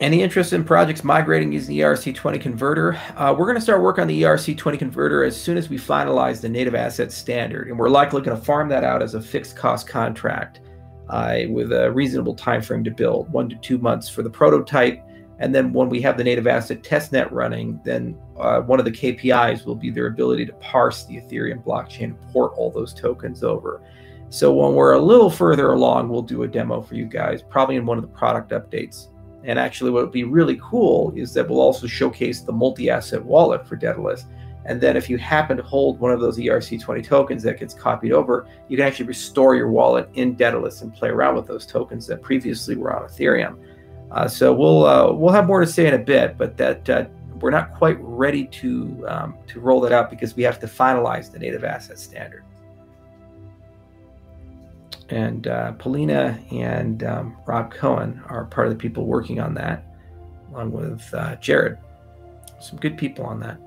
Any interest in projects migrating using the ERC20 converter? Uh, we're going to start work on the ERC20 converter as soon as we finalize the native asset standard, and we're likely going to farm that out as a fixed cost contract uh, with a reasonable time frame to build, one to two months for the prototype, and then when we have the native asset testnet running, then uh, one of the KPIs will be their ability to parse the Ethereum blockchain and port all those tokens over. So when we're a little further along, we'll do a demo for you guys, probably in one of the product updates. And actually, what would be really cool is that we'll also showcase the multi-asset wallet for Daedalus. And then if you happen to hold one of those ERC20 tokens that gets copied over, you can actually restore your wallet in Daedalus and play around with those tokens that previously were on Ethereum. Uh, so we'll uh, we'll have more to say in a bit, but that uh, we're not quite ready to um, to roll that out because we have to finalize the native asset standard and uh, Polina and um, Rob Cohen are part of the people working on that, along with uh, Jared. Some good people on that.